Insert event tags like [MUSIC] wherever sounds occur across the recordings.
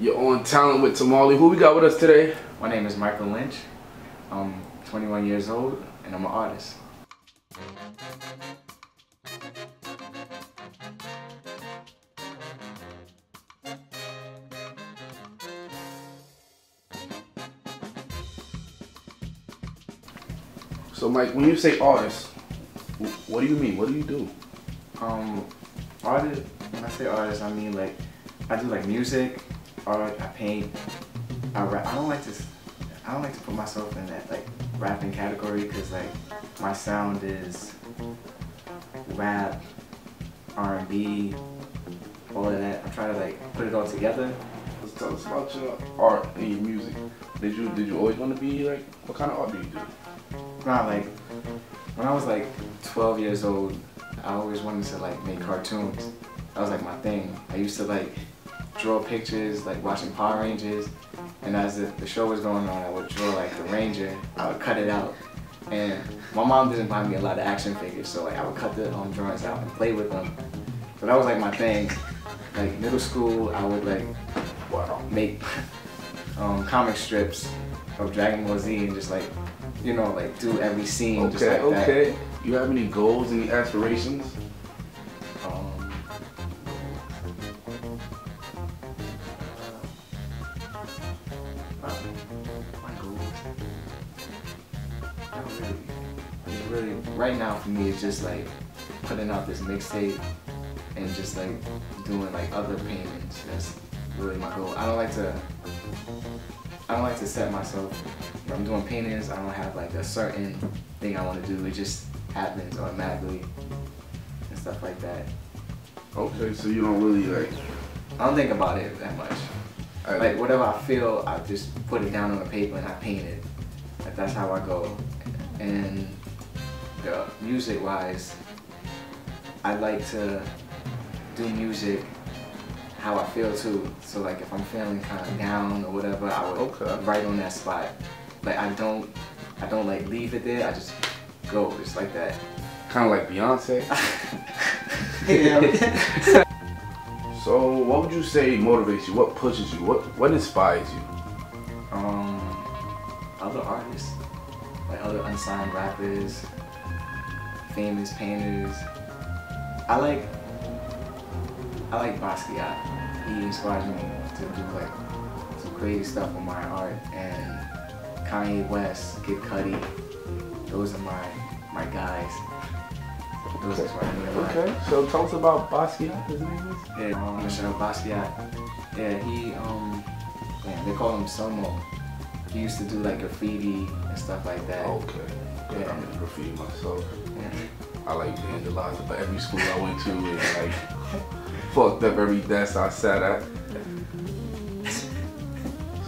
You're on Talent with Timarley. Who we got with us today? My name is Michael Lynch. I'm 21 years old and I'm an artist. So, Mike, when you say artist, what do you mean? What do you do? Um, artist, when I say artist, I mean like, I do like music, art, I paint, I rap. I don't like to, I don't like to put myself in that like rapping category because like my sound is rap, R&B, all of that. I'm trying to like put it all together. Let's tell us about your art and your music. Did you did you always want to be like? What kind of art do you do? Nah, like when I was like 12 years old, I always wanted to like make cartoons. That was like my thing. I used to like draw pictures, like watching Power Rangers, and as the, the show was going on, I would draw like the Ranger. I would cut it out, and my mom didn't buy me a lot of action figures, so like I would cut the um, drawings out and play with them. So that was like my thing. Like middle school, I would like make [LAUGHS] um, comic strips of Dragon Ball Z and just like, you know, like do every scene just Okay, like that. okay. You have any goals, any aspirations? Really, right now for me, it's just like putting out this mixtape and just like doing like other paintings. That's really my goal. I don't like to, I don't like to set myself, when I'm doing paintings, I don't have like a certain thing I want to do. It just happens automatically and stuff like that. Okay, so you don't really like. I don't think about it that much. I- Like whatever I feel, I just put it down on the paper and I paint it. Like that's how I go. And music wise, I like to do music how I feel too. So like if I'm feeling kind of down or whatever, I would Okay. write on that spot. Like I don't, I don't like leave it there. I just go just like that. Kind of like Beyonce. [LAUGHS] [LAUGHS] So, what would you say motivates you? What pushes you? What what inspires you? um, other artists, like other unsigned rappers, famous painters. I like I like Basquiat. He inspires me to do like some crazy stuff with my art and Kanye West, Kid Cudi. Those are my my guys. Those inspire me a lot. Okay, so tell us about Basquiat. His name is. Yeah, um, Michel Basquiat. Yeah, he um, they call him SAMO. He used to do like graffiti and stuff like that. Okay. Yeah. I'm myself. I like vandalizing, but every school I went to is like fucked up every desk I sat at.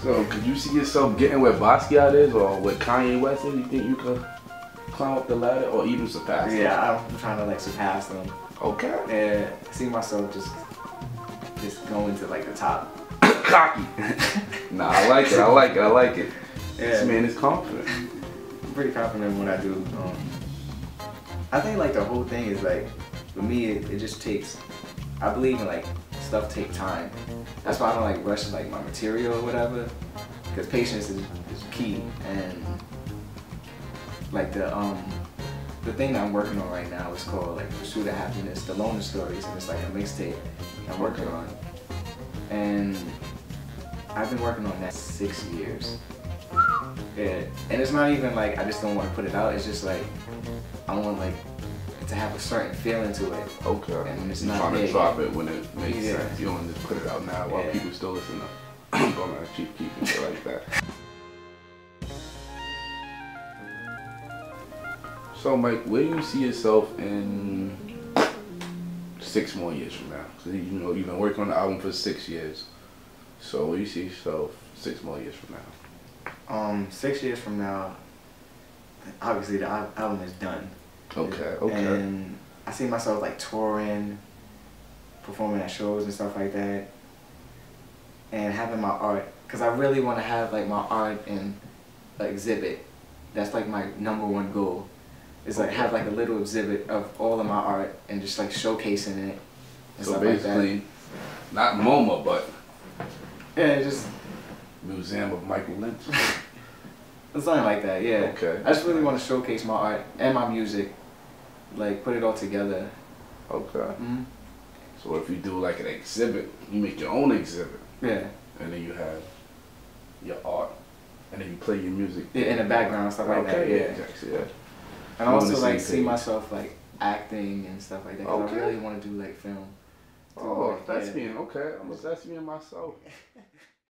So, could you see yourself getting where Basquiat is or where Kanye West is? You think you could climb up the ladder or even surpass him? Yeah, I'm trying to like surpass them. Okay. And I see myself just just going to like the top. [COUGHS] Cocky. nah, I like it. I like it. I like it. Yeah, This man is confident. Pretty confident in what I do. Um, I think like the whole thing is like, for me, it, it just takes. I believe in like stuff take time. That's why I don't like rush like my material or whatever, because patience is, is key. And like the um the thing that I'm working on right now is called like Pursuit of Happiness, the Loner Stories, and it's like a mixtape I'm working on. And I've been working on that six years. Yeah, and it's not even like I just don't want to put it out. It's just like I want like to have a certain feeling to it. Okay. And it's You're not trying to drop it when it makes Yeah. sense. You don't want to just put it out now while Yeah. people still listen to [CLEARS THROAT] going on Chief Keef and shit like that. So, Mike, where do you see yourself in six more years from now? So, you know, you've been working on the album for six years. So, where do you see yourself six more years from now? Um, six years from now, obviously the album is done. Okay, okay. And I see myself like touring, performing at shows and stuff like that, and having my art. Cause I really want to have like my art in an exhibit. That's like my number one goal. Is like have like a little exhibit of all of my art and just like showcasing it and so basically, like not MoMA, but Yeah, just Museum of Michael Lynch. [LAUGHS] something like that. Yeah. Okay. I just really want to showcase my art and my music, like put it all together. Okay. hmm So if you do like an exhibit, you make your own exhibit, Yeah. and then you have your art, and then you play your music. Yeah, in the background and stuff like that. okay. Yeah. exactly, yeah. And I also like see myself like acting and stuff like that. Okay. I really want to do like film. Oh, that's yeah. me. Okay, almost that's me and myself. [LAUGHS]